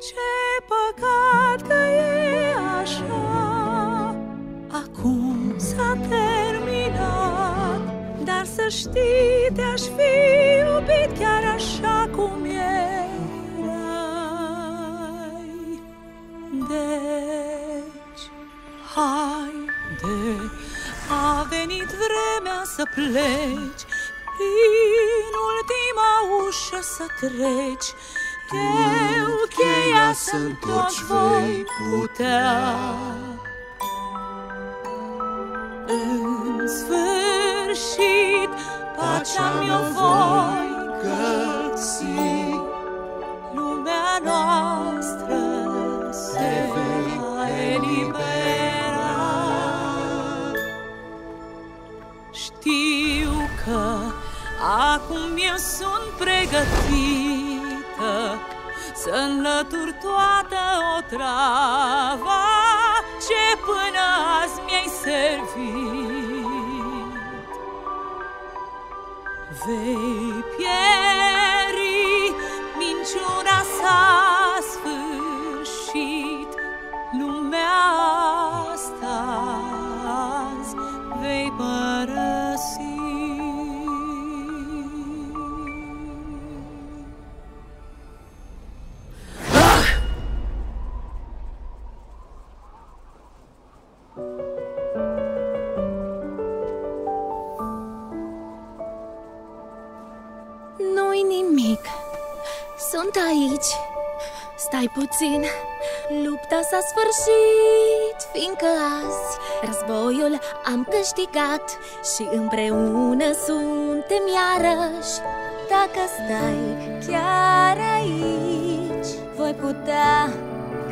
Ce păcat că e așa. Acum s-a terminat Dar să știi, te-aș fi iubit chiar așa cum erai. Deci, haide, a venit vremea să pleci Prin ultima ușă să treci Eu cheia să întorci voi putea. În sfârșit, pacea mi-o voi găsi. Lumea noastră se va elibera. Știu că acum eu sunt pregătită Să înlătur toată o travă. Ce până azi mi-ai servit? Vei pieri, Nu-i nimic. Sunt aici. Stai puțin. Lupta s-a sfârșit, fiindcă azi războiul am câștigat și împreună suntem iarăși. Dacă stai chiar aici, voi putea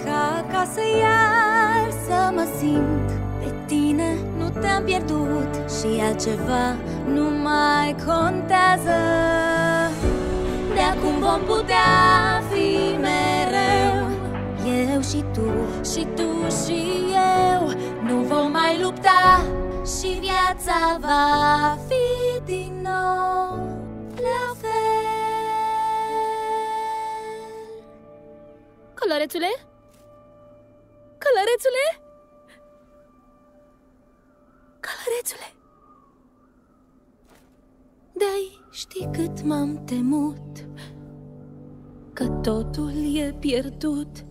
ca acasă iar să mă simt pe tine nu te-am pierdut și altceva nu mai contează. De acum vom putea fi mereu Eu și tu și tu și eu Nu vom mai lupta Și viața va fi din nou La fel Călărețule? Călărețule? Călărețule de-ai ști cât m-am temut Că totul e pierdut